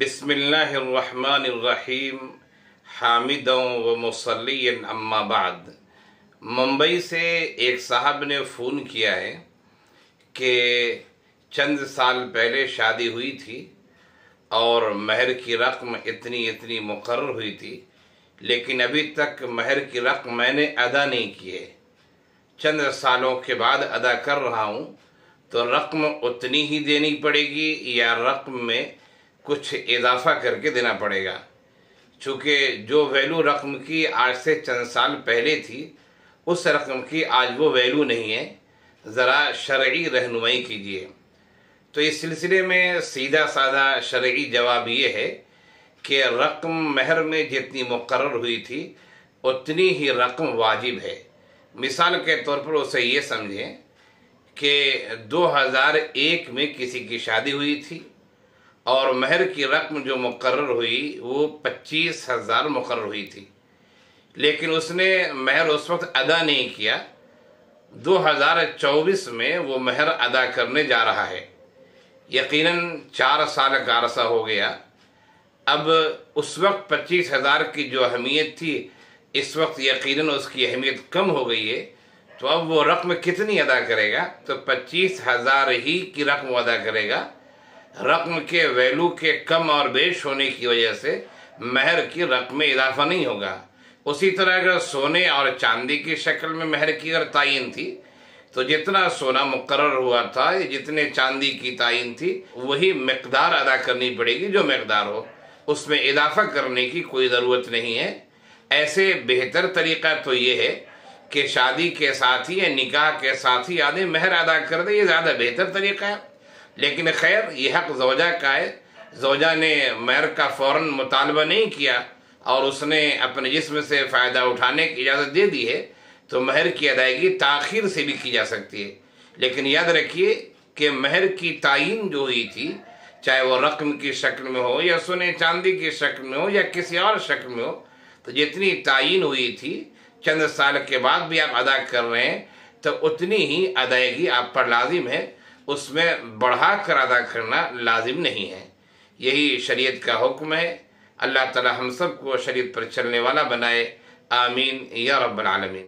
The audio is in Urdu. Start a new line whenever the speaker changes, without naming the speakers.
بسم اللہ الرحمن الرحیم حامدوں و مسلین اما بعد۔ ممبئی سے ایک صاحب نے فون کیا ہے کہ چند سال پہلے شادی ہوئی تھی اور مہر کی رقم اتنی اتنی مقرر ہوئی تھی، لیکن ابھی تک مہر کی رقم میں نے ادا نہیں کی ہے۔ چند سالوں کے بعد ادا کر رہا ہوں تو رقم اتنی ہی دینی پڑے گی یا رقم میں کچھ اضافہ کر کے دینا پڑے گا۔ چونکہ جو ویلو رقم کی آج سے چند سال پہلے تھی، اس رقم کی آج وہ ویلو نہیں ہے۔ ذرا شرعی رہنمائی کیجیے تو اس سلسلے میں سیدھا سادہ شرعی جواب یہ ہے کہ رقم مہر میں جتنی مقرر ہوئی تھی، اتنی ہی رقم واجب ہے۔ مثال کے طور پر اسے یہ سمجھیں کہ دو ہزار ایک میں کسی کی شادی ہوئی تھی۔ اور مہر کی رقم جو مقرر ہوئی وہ پچیس ہزار مقرر ہوئی تھی۔ لیکن اس نے مہر اس وقت ادا نہیں کیا۔ دو ہزار چوبیس میں وہ مہر ادا کرنے جا رہا ہے۔ یقیناً چار سال کا عرصہ ہو گیا۔ اب اس وقت پچیس ہزار کی جو اہمیت تھی، اس وقت یقیناً اس کی اہمیت کم ہو گئی ہے۔ تو اب وہ رقم کتنی ادا کرے گا؟ تو پچیس ہزار ہی کی رقم ادا کرے گا۔ رقم کے ویلو کے کم اور بیش ہونے کی وجہ سے مہر کی رقم میں اضافہ نہیں ہوگا۔ اسی طرح اگر سونے اور چاندی کی شکل میں مہر کی اگر تعین تھی، تو جتنا سونا مقرر ہوا تھا، جتنے چاندی کی تعین تھی، وہی مقدار ادا کرنی پڑے گی جو مقدار ہو۔ اس میں اضافہ کرنے کی کوئی ضرورت نہیں ہے۔ ایسے بہتر طریقہ تو یہ ہے کہ شادی کے ساتھ ہی یا نکاح کے ساتھ ہی آدمی مہر ادا کر دے یہ زیادہ بہتر طریقہ ہے۔ لیکن خیر، یہ حق زوجہ کا ہے۔ زوجہ نے مہر کا فوراً مطالبہ نہیں کیا اور اس نے اپنے جسم سے فائدہ اٹھانے کی اجازت دے دی ہے، تو مہر کی ادائیگی تاخیر سے بھی کی جا سکتی ہے۔ لیکن یاد رکھیے کہ مہر کی تعین جو ہوئی تھی، چاہے وہ رقم کی شکل میں ہو یا سونے چاندی کی شکل میں ہو یا کسی اور شکل میں ہو، تو جتنی تعین ہوئی تھی، چند سال کے بعد بھی آپ ادا کر رہے ہیں، تو اتنی ہی ادائیگی آپ پر لازم ہے۔ اس میں بڑھا کر ادا کرنا لازم نہیں ہے۔ یہی شریعت کا حکم ہے۔ اللہ تعالی ہم سب کو شریعت پر چلنے والا بنائے۔ آمین۔ یا رب العالمین۔